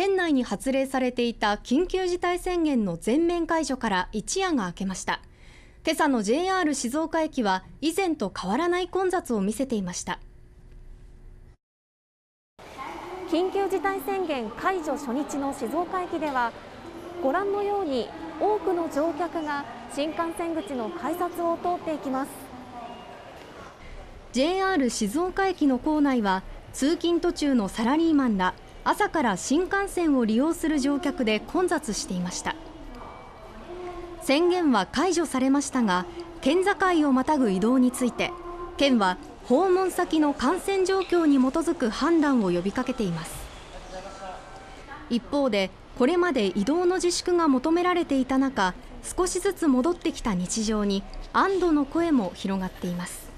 県内に発令されていた緊急事態宣言の全面解除から一夜が明けました。今朝の JR 静岡駅は以前と変わらない混雑を見せていました。緊急事態宣言解除初日の静岡駅ではご覧のように多くの乗客が新幹線口の改札を通っていきます。JR 静岡駅の構内は通勤途中のサラリーマンら朝から新幹線を利用する乗客で混雑していました。宣言は解除されましたが県境をまたぐ移動について県は訪問先の感染状況に基づく判断を呼びかけています。一方でこれまで移動の自粛が求められていた中少しずつ戻ってきた日常に安堵の声も広がっています。